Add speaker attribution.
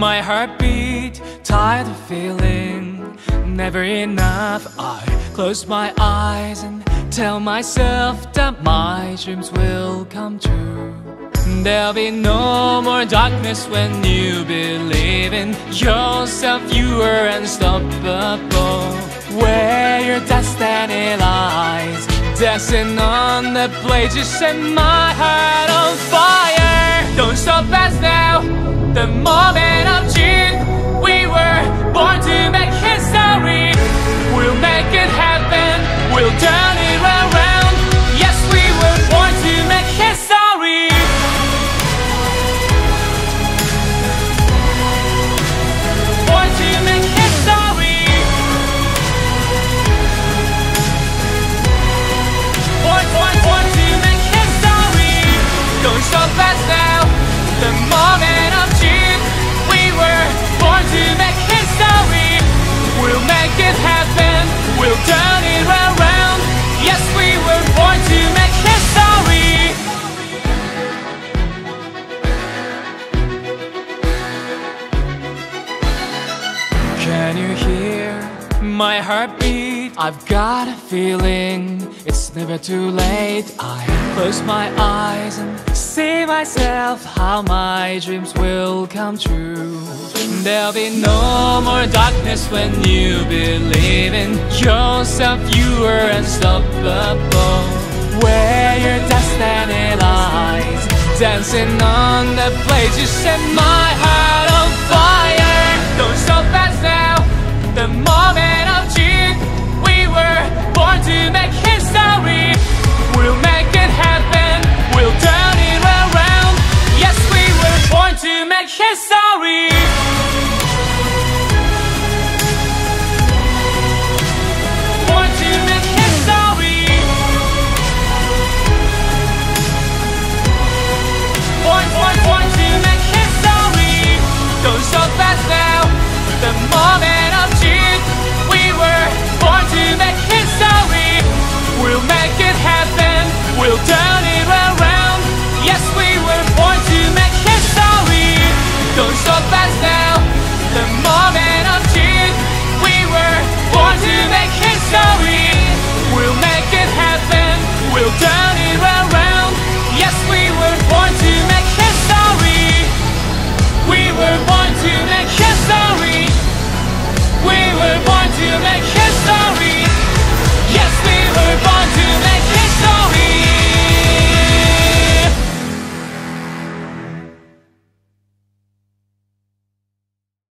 Speaker 1: heartbeat, tired of feeling never enough. I close my eyes and tell myself that my dreams will come true. There'll be no more darkness when you believe in yourself. You are unstoppable. Where your destiny lies, dancing on the blade, you set my heart on fire. Don't stop us now. The moment Can you hear my heartbeat? I've got a feeling it's never too late. I close my eyes and see myself how my dreams will come true. There'll be no more darkness when you believe in yourself. You are unstoppable. Where your destiny lies, dancing on the blade, you set my heart